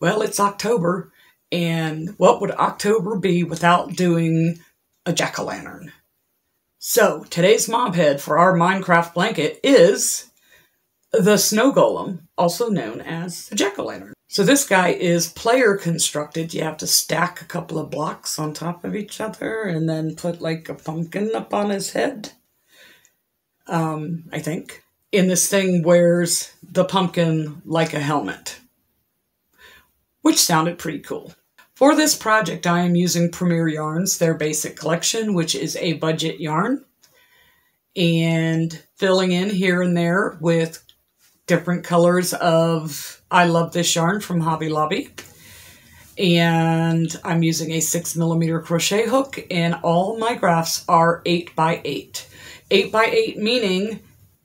Well, it's October, and what would October be without doing a jack o' lantern? So, today's mob head for our Minecraft blanket is the snow golem, also known as the jack o' lantern. So, this guy is player constructed. You have to stack a couple of blocks on top of each other and then put like a pumpkin up on his head. Um, I think. In this thing wears the pumpkin like a helmet which sounded pretty cool. For this project, I am using Premier Yarns, their basic collection, which is a budget yarn, and filling in here and there with different colors of I Love This Yarn from Hobby Lobby. And I'm using a 6 millimeter crochet hook, and all my graphs are 8 by 8 8 by 8 meaning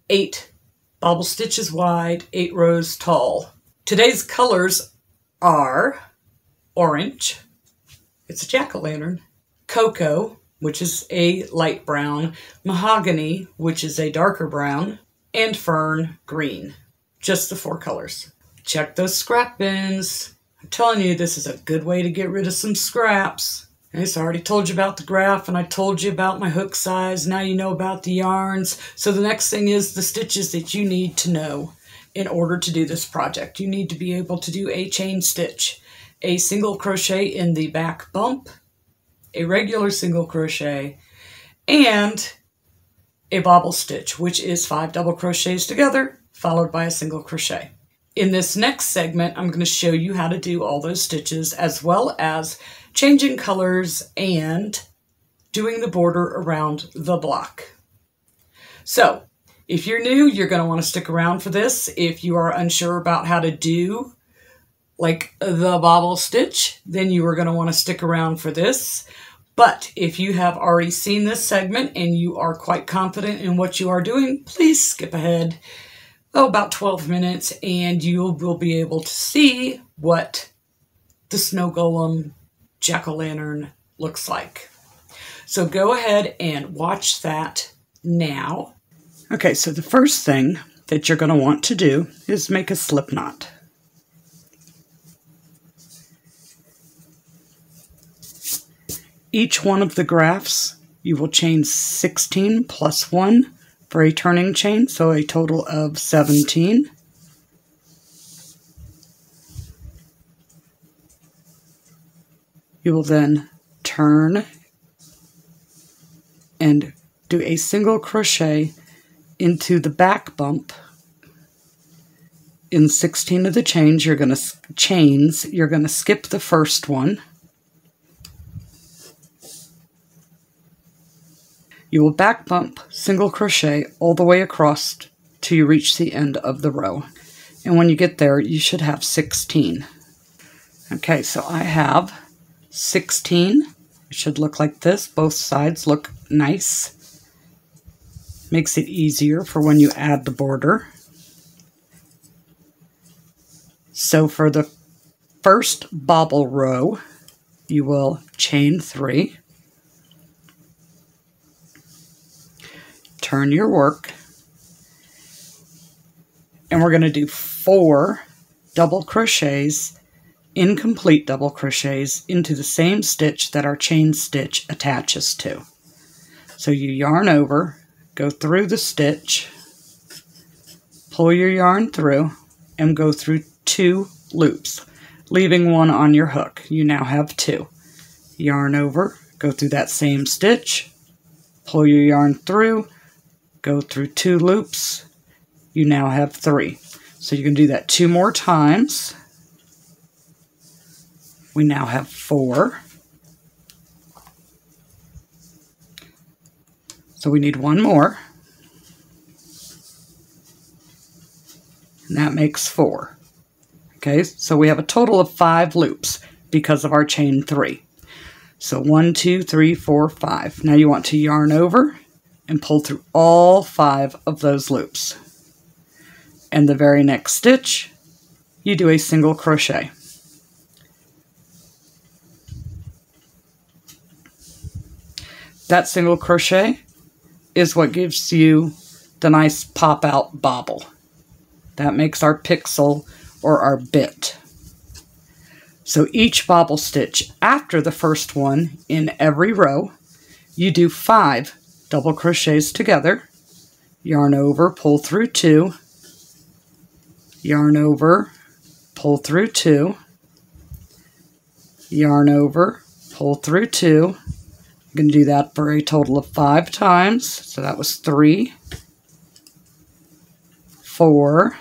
8 bobble stitches wide, 8 rows tall. Today's colors are orange, it's a jack o' lantern, cocoa, which is a light brown, mahogany, which is a darker brown, and fern green. Just the four colors. Check those scrap bins. I'm telling you, this is a good way to get rid of some scraps. So I already told you about the graph and I told you about my hook size. Now you know about the yarns. So the next thing is the stitches that you need to know in order to do this project. You need to be able to do a chain stitch, a single crochet in the back bump, a regular single crochet, and a bobble stitch, which is five double crochets together, followed by a single crochet. In this next segment, I'm going to show you how to do all those stitches, as well as changing colors and doing the border around the block. So, if you're new, you're going to want to stick around for this. If you are unsure about how to do like the bobble stitch, then you are going to want to stick around for this. But if you have already seen this segment and you are quite confident in what you are doing, please skip ahead oh, about 12 minutes and you will be able to see what the snow golem jack-o'-lantern looks like. So go ahead and watch that now. Okay, so the first thing that you're going to want to do is make a slip knot. Each one of the graphs, you will chain 16 plus 1 for a turning chain, so a total of 17. You will then turn and do a single crochet into the back bump. In 16 of the chains you're going to chains you're going to skip the first one. You will back bump single crochet all the way across till you reach the end of the row. And when you get there you should have 16 okay so I have 16 it should look like this. Both sides look nice Makes it easier for when you add the border. So for the first bobble row, you will chain three. Turn your work. And we're going to do four double crochets, incomplete double crochets, into the same stitch that our chain stitch attaches to. So you yarn over, go through the stitch, pull your yarn through, and go through two loops, leaving one on your hook. You now have two. Yarn over, go through that same stitch, pull your yarn through, go through two loops. You now have three. So you can do that two more times. We now have four. So we need one more. And that makes four. Okay, so we have a total of five loops because of our chain three. So one, two, three, four, five. Now you want to yarn over and pull through all five of those loops. And the very next stitch, you do a single crochet. That single crochet is what gives you the nice pop out bobble. That makes our pixel or our bit. So each bobble stitch after the first one in every row, you do five double crochets together, yarn over, pull through two, yarn over, pull through two, yarn over, pull through two. I'm going to do that for a total of five times. So that was three, four,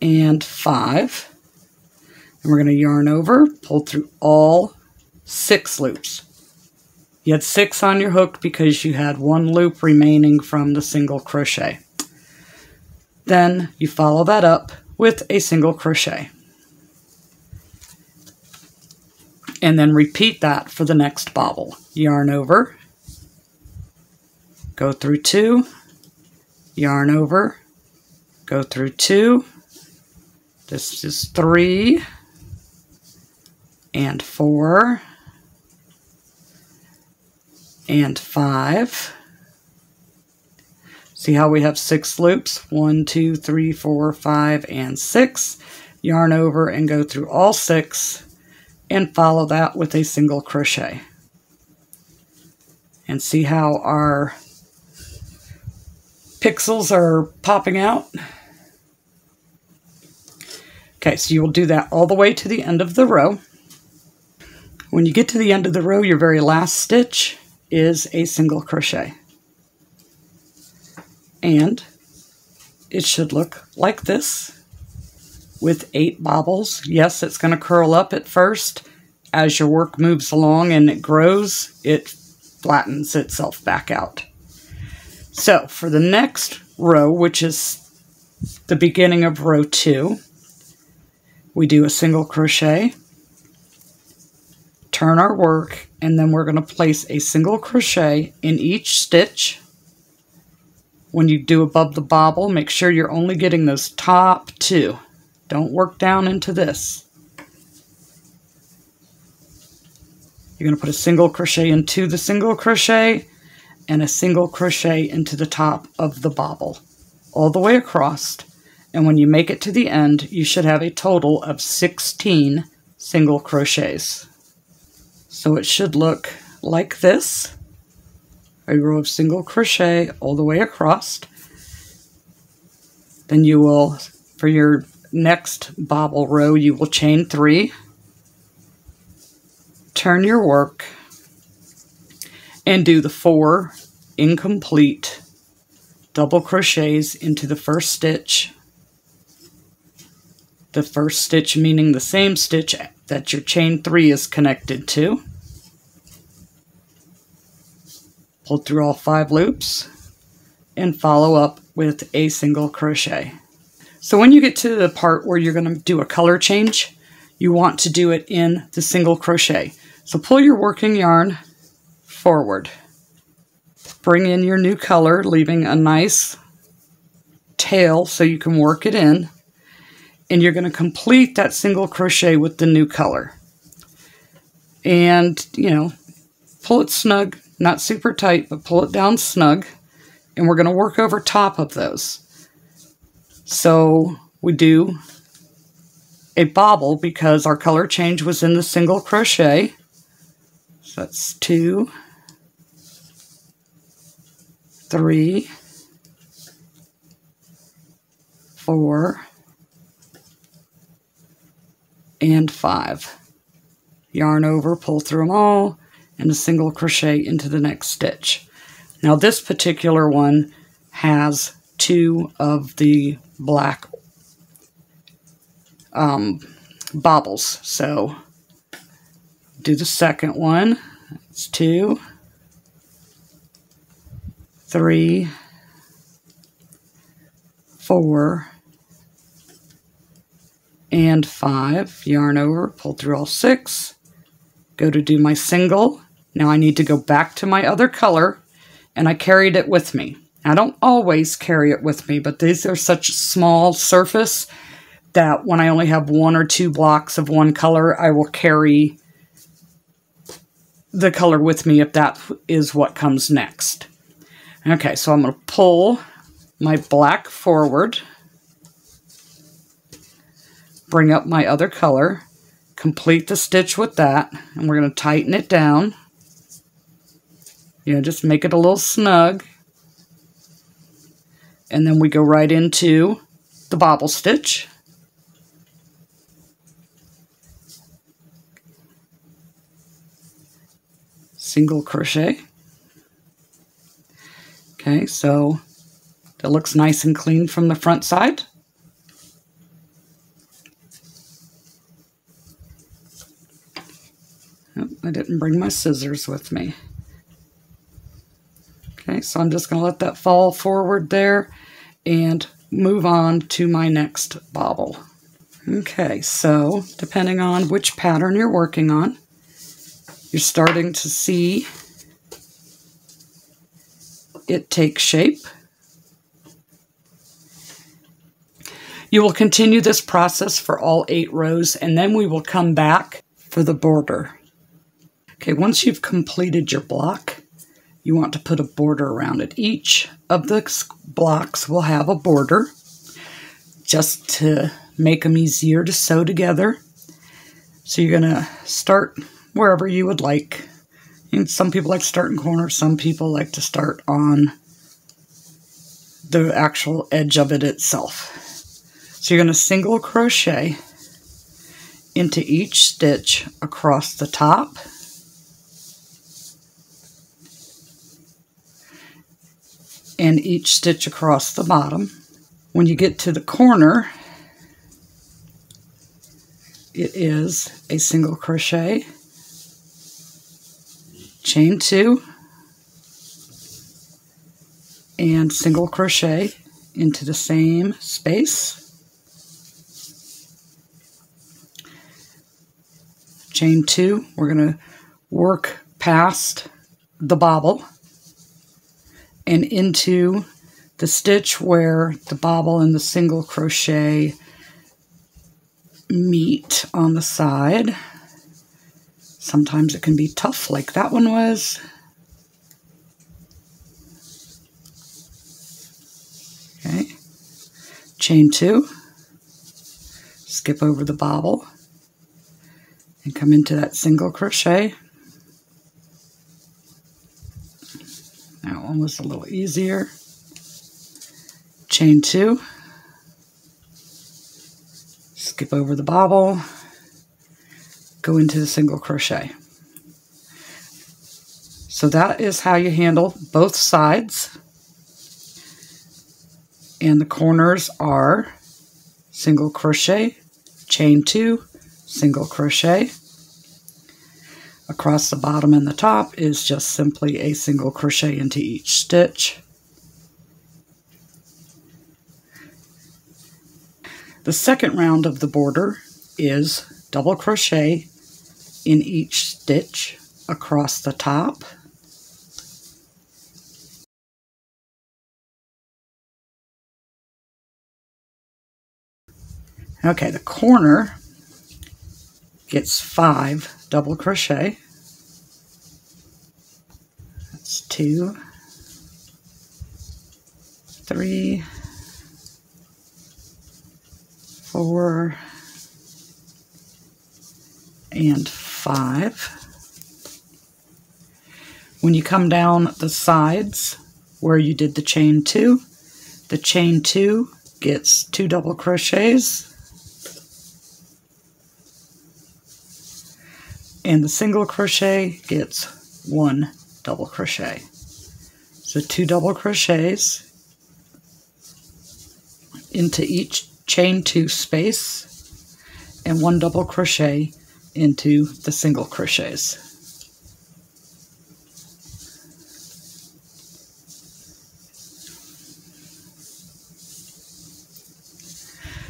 and five. And we're going to yarn over, pull through all six loops. You had six on your hook because you had one loop remaining from the single crochet. Then you follow that up with a single crochet. And then repeat that for the next bobble. Yarn over, go through two, yarn over, go through two, this is three and four and five. See how we have six loops? One, two, three, four, five, and six. Yarn over and go through all six and follow that with a single crochet. And see how our pixels are popping out? Okay, so you will do that all the way to the end of the row. When you get to the end of the row, your very last stitch is a single crochet. And it should look like this with eight bobbles. Yes, it's going to curl up at first. As your work moves along and it grows, it flattens itself back out. So for the next row, which is the beginning of row two, we do a single crochet, turn our work, and then we're going to place a single crochet in each stitch. When you do above the bobble, make sure you're only getting those top two. Don't work down into this. You're going to put a single crochet into the single crochet and a single crochet into the top of the bobble all the way across and when you make it to the end, you should have a total of 16 single crochets. So it should look like this. A row of single crochet all the way across. Then you will, for your next bobble row, you will chain three, turn your work, and do the four incomplete double crochets into the first stitch the first stitch meaning the same stitch that your chain three is connected to. Pull through all five loops and follow up with a single crochet. So when you get to the part where you're going to do a color change, you want to do it in the single crochet. So pull your working yarn forward. Bring in your new color, leaving a nice tail so you can work it in and you're going to complete that single crochet with the new color. And, you know, pull it snug, not super tight, but pull it down snug. And we're going to work over top of those. So we do a bobble because our color change was in the single crochet. So that's two, three, four, and five. Yarn over, pull through them all, and a single crochet into the next stitch. Now this particular one has two of the black um, bobbles. So do the second one. It's two, three, four, and five, yarn over, pull through all six, go to do my single. Now I need to go back to my other color, and I carried it with me. I don't always carry it with me, but these are such small surface that when I only have one or two blocks of one color, I will carry the color with me if that is what comes next. Okay, so I'm going to pull my black forward bring up my other color, complete the stitch with that, and we're going to tighten it down. You know, just make it a little snug. And then we go right into the bobble stitch. Single crochet. Okay, so that looks nice and clean from the front side. Oh, I didn't bring my scissors with me. Okay, so I'm just going to let that fall forward there and move on to my next bobble. Okay, so depending on which pattern you're working on, you're starting to see it take shape. You will continue this process for all eight rows and then we will come back for the border. Okay, once you've completed your block, you want to put a border around it. Each of the blocks will have a border just to make them easier to sew together. So you're going to start wherever you would like. And some people like to start in corners, some people like to start on the actual edge of it itself. So you're going to single crochet into each stitch across the top and each stitch across the bottom. When you get to the corner, it is a single crochet, chain two, and single crochet into the same space. Chain two, we're going to work past the bobble and into the stitch where the bobble and the single crochet meet on the side. Sometimes it can be tough like that one was. Okay, chain two, skip over the bobble and come into that single crochet. That one was a little easier. Chain two. Skip over the bobble. Go into the single crochet. So that is how you handle both sides. And the corners are single crochet, chain two, single crochet, Across the bottom and the top is just simply a single crochet into each stitch. The second round of the border is double crochet in each stitch across the top. Okay, the corner gets five double crochet. That's two, three, four, and five. When you come down the sides where you did the chain two, the chain two gets two double crochets and the single crochet gets one double crochet. So two double crochets into each chain two space and one double crochet into the single crochets.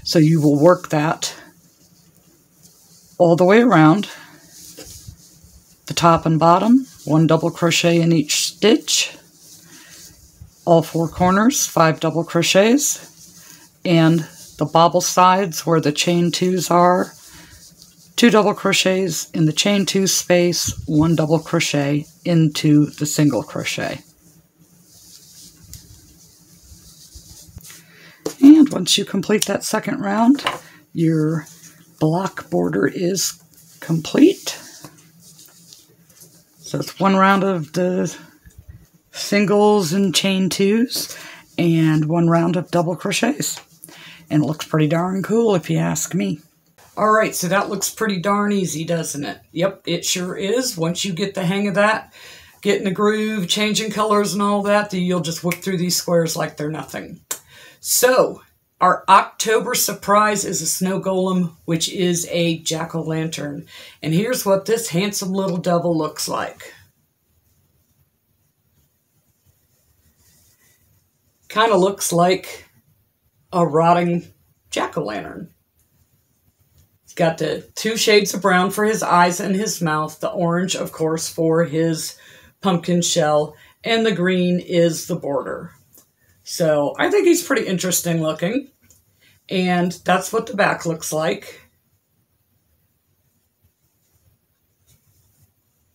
So you will work that all the way around top and bottom, one double crochet in each stitch, all four corners, five double crochets, and the bobble sides where the chain twos are, two double crochets in the chain two space, one double crochet into the single crochet. And once you complete that second round, your block border is complete. So it's one round of the singles and chain twos and one round of double crochets. And it looks pretty darn cool if you ask me. All right, so that looks pretty darn easy, doesn't it? Yep, it sure is. Once you get the hang of that, get in the groove, changing colors and all that, you'll just whip through these squares like they're nothing. So, our October surprise is a snow golem, which is a jack-o'-lantern. And here's what this handsome little devil looks like. Kind of looks like a rotting jack-o'-lantern. He's got the two shades of brown for his eyes and his mouth, the orange, of course, for his pumpkin shell, and the green is the border. So I think he's pretty interesting looking. And that's what the back looks like.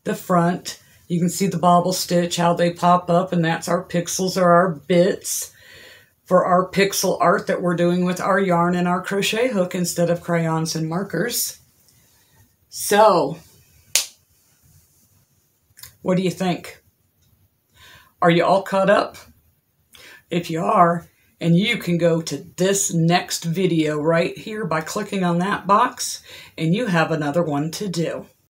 The front, you can see the bobble stitch, how they pop up, and that's our pixels or our bits for our pixel art that we're doing with our yarn and our crochet hook instead of crayons and markers. So, what do you think? Are you all caught up? If you are, and you can go to this next video right here by clicking on that box, and you have another one to do.